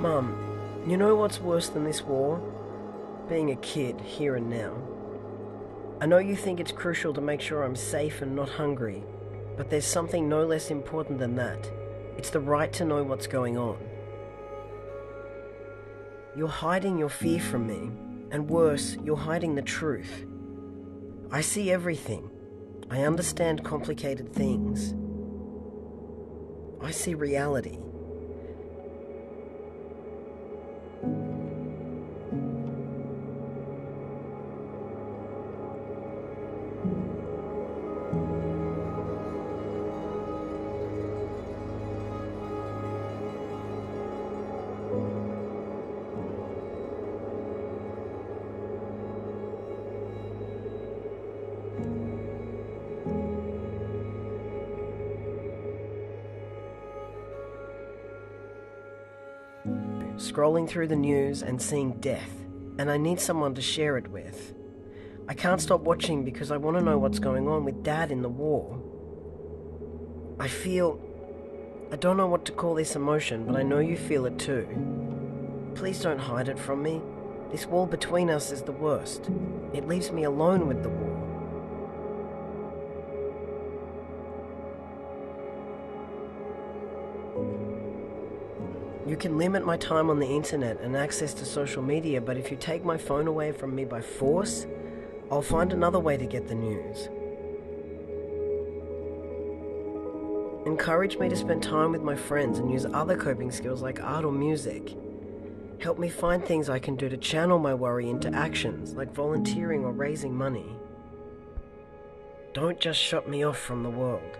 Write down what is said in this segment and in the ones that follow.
Mum, you know what's worse than this war? Being a kid, here and now. I know you think it's crucial to make sure I'm safe and not hungry, but there's something no less important than that. It's the right to know what's going on. You're hiding your fear from me, and worse, you're hiding the truth. I see everything. I understand complicated things. I see reality. Scrolling through the news and seeing death, and I need someone to share it with. I can't stop watching because I want to know what's going on with Dad in the war. I feel. I don't know what to call this emotion, but I know you feel it too. Please don't hide it from me. This wall between us is the worst. It leaves me alone with the war. You can limit my time on the internet and access to social media, but if you take my phone away from me by force, I'll find another way to get the news. Encourage me to spend time with my friends and use other coping skills like art or music. Help me find things I can do to channel my worry into actions like volunteering or raising money. Don't just shut me off from the world.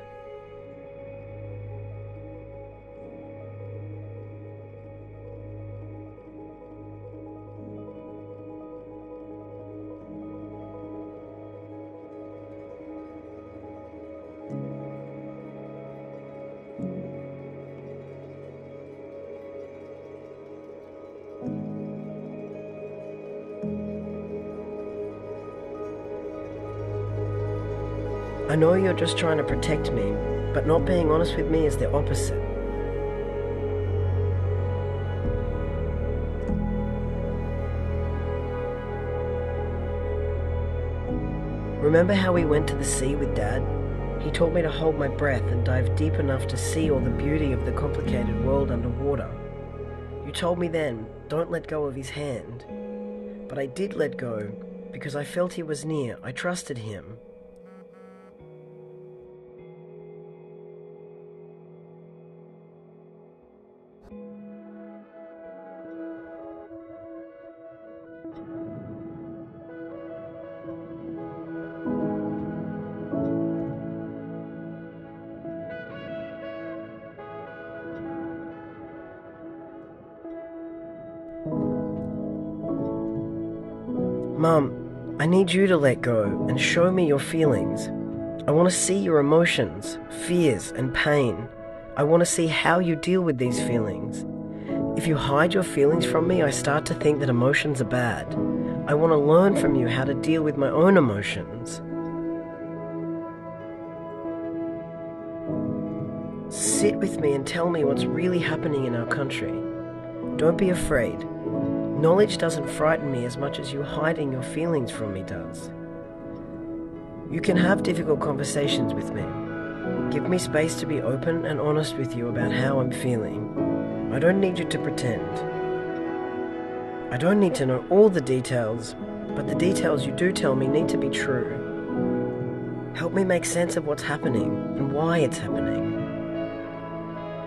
I know you're just trying to protect me, but not being honest with me is the opposite. Remember how we went to the sea with Dad? He taught me to hold my breath and dive deep enough to see all the beauty of the complicated world underwater. You told me then, don't let go of his hand. But I did let go because I felt he was near. I trusted him. Mum, I need you to let go and show me your feelings. I want to see your emotions, fears, and pain. I want to see how you deal with these feelings. If you hide your feelings from me, I start to think that emotions are bad. I want to learn from you how to deal with my own emotions. Sit with me and tell me what's really happening in our country. Don't be afraid. Knowledge doesn't frighten me as much as you hiding your feelings from me does. You can have difficult conversations with me. Give me space to be open and honest with you about how I'm feeling. I don't need you to pretend. I don't need to know all the details, but the details you do tell me need to be true. Help me make sense of what's happening and why it's happening.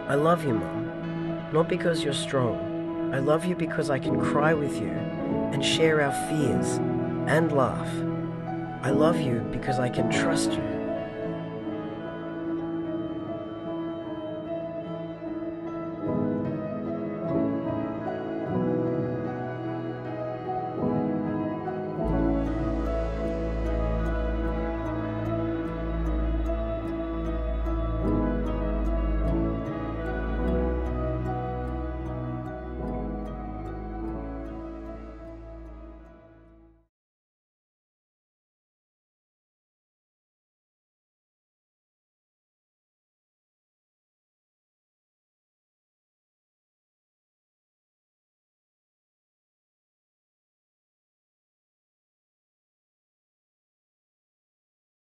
I love you, Mum. Not because you're strong I love you because I can cry with you and share our fears and laugh. I love you because I can trust you.